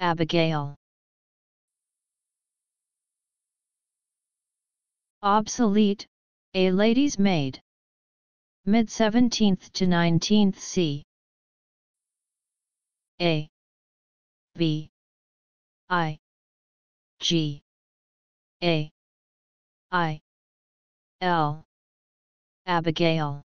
Abigail. Obsolete, a lady's maid. Mid 17th to 19th c. A. B. I. G. A. I. L. Abigail.